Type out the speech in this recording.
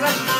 Isaac.